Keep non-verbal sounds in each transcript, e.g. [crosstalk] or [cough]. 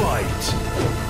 Fight!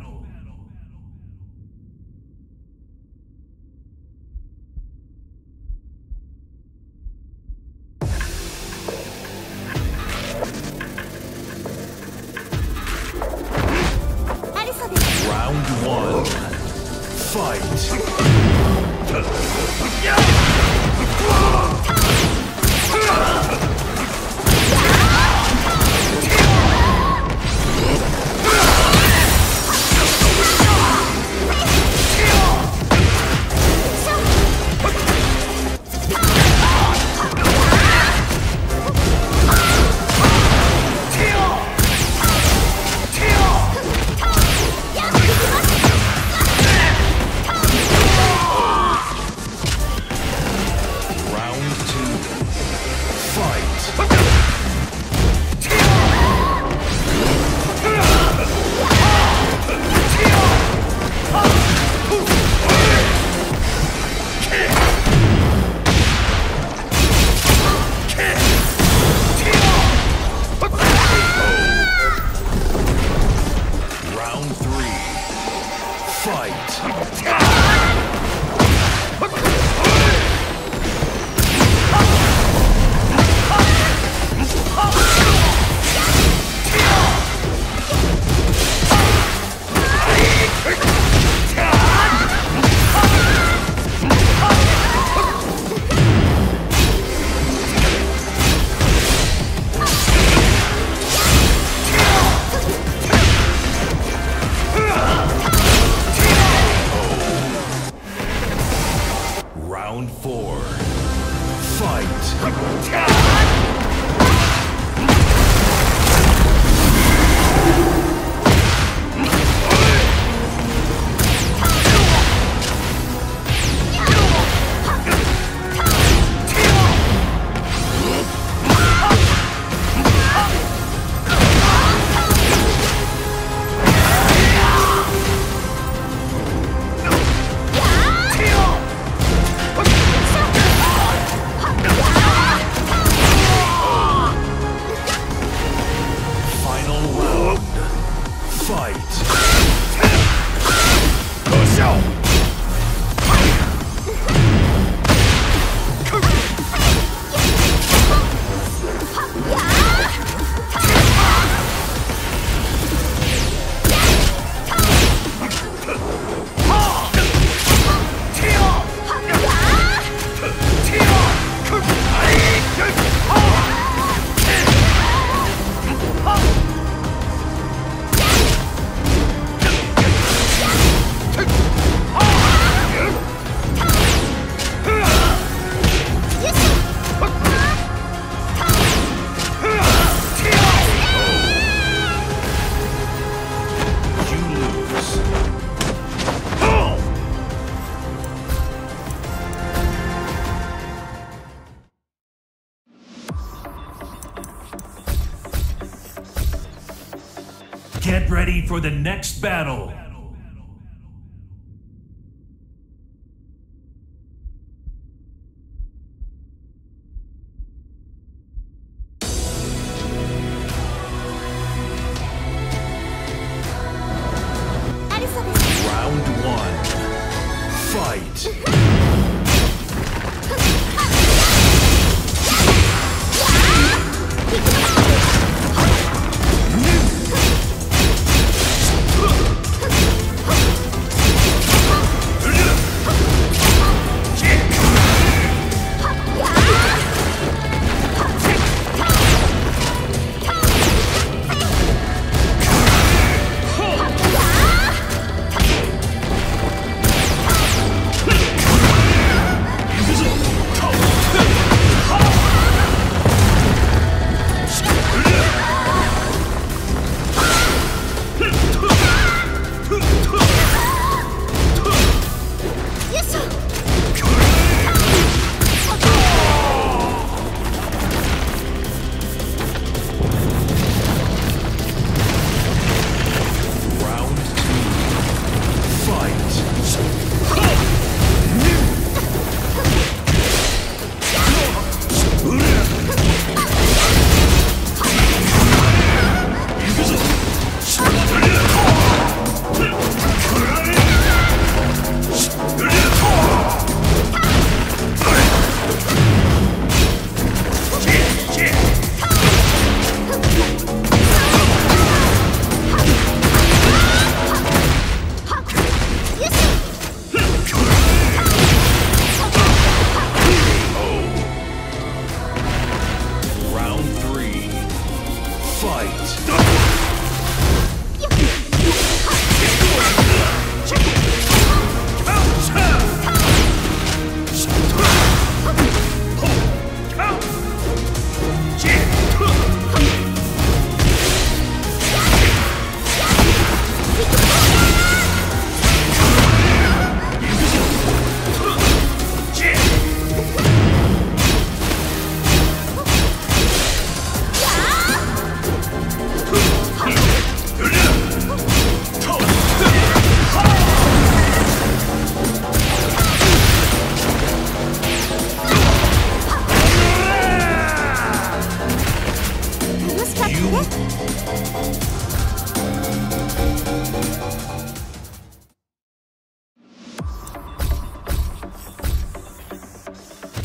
The next battle.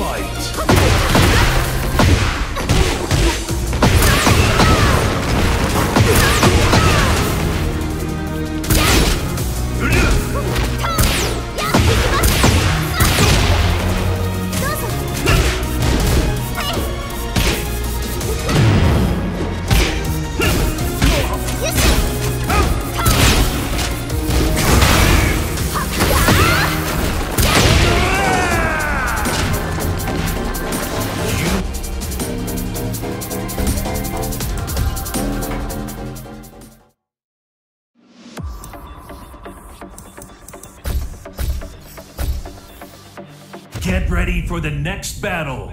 Fight. The next battle.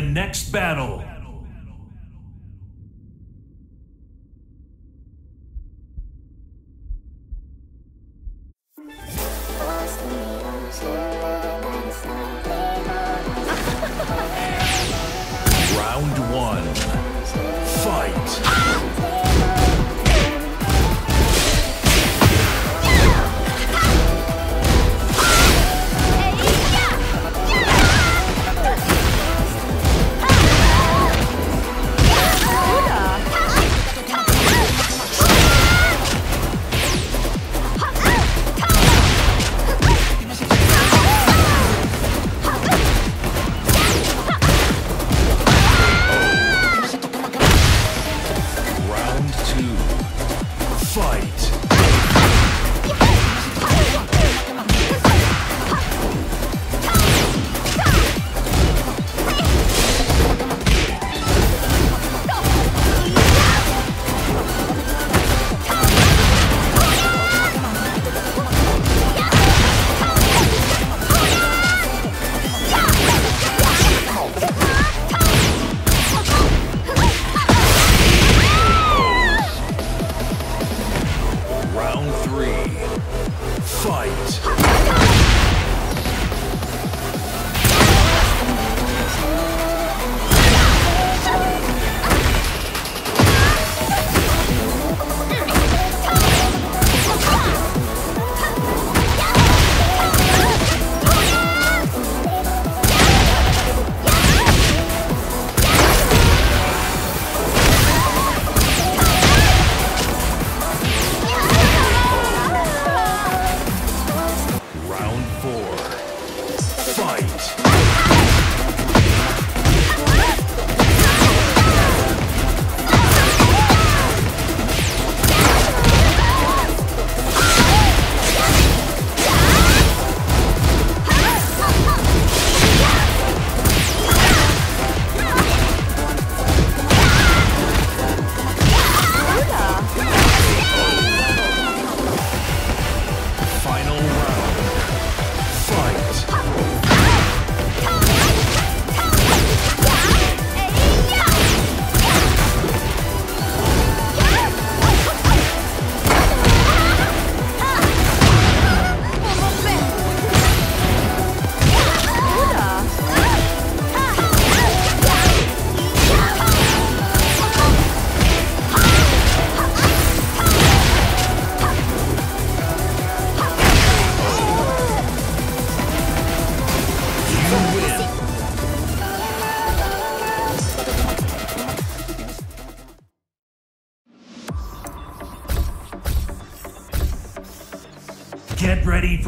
The next battle.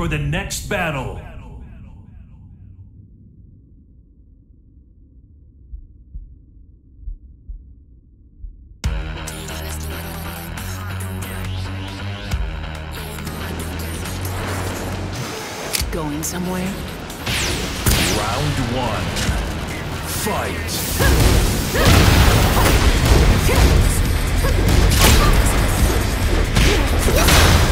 for the next battle. Going somewhere? Round one. Fight! [laughs]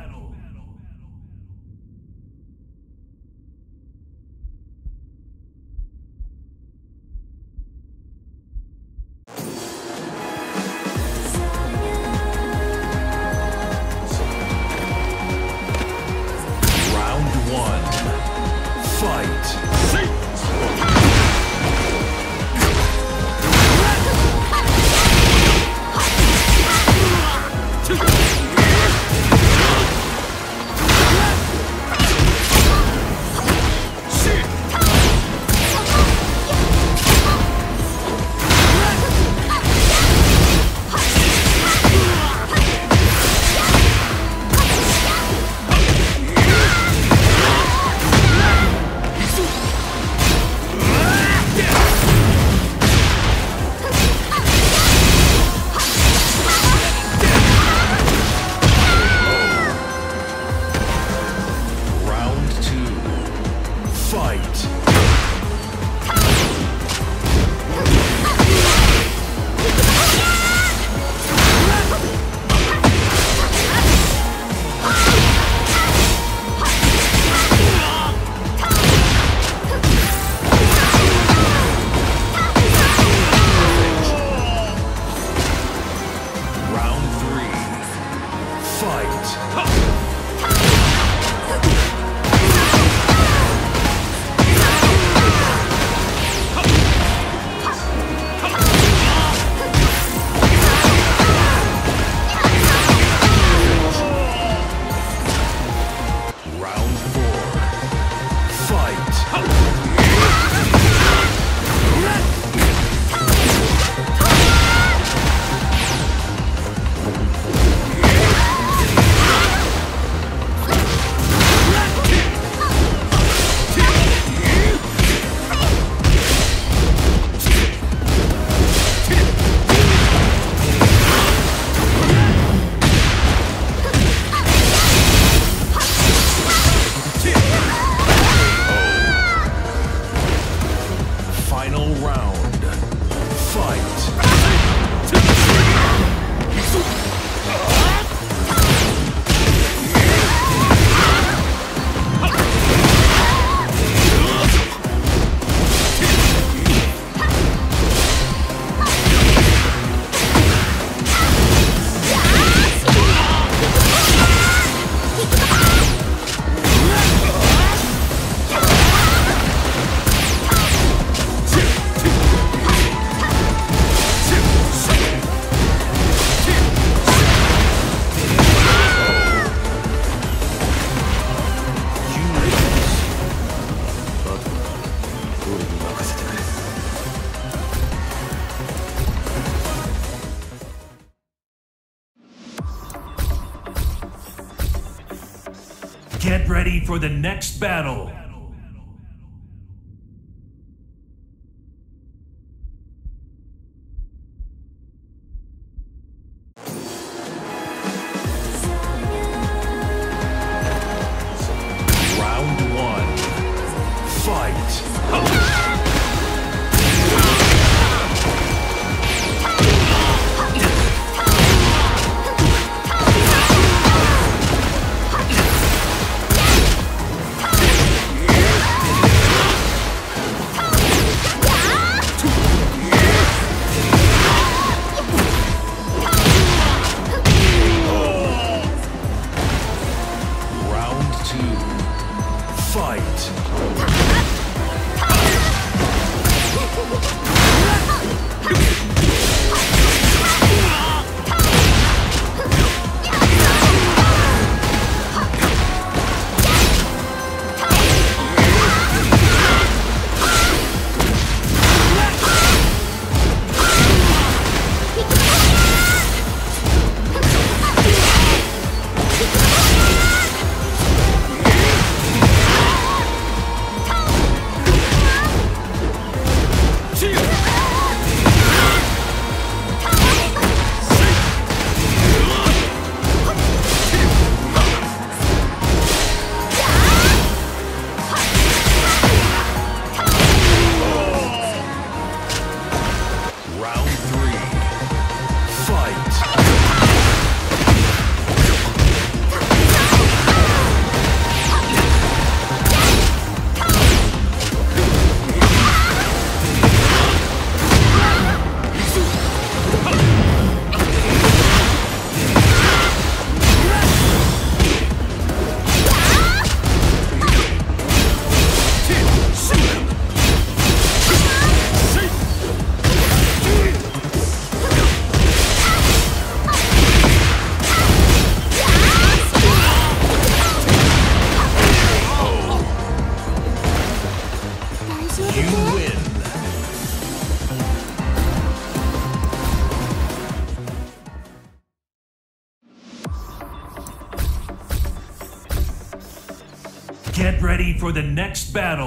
Battle.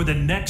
For the next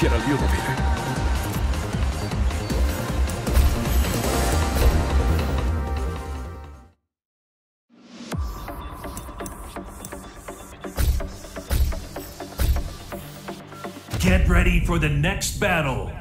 Get a. Get ready for the next battle.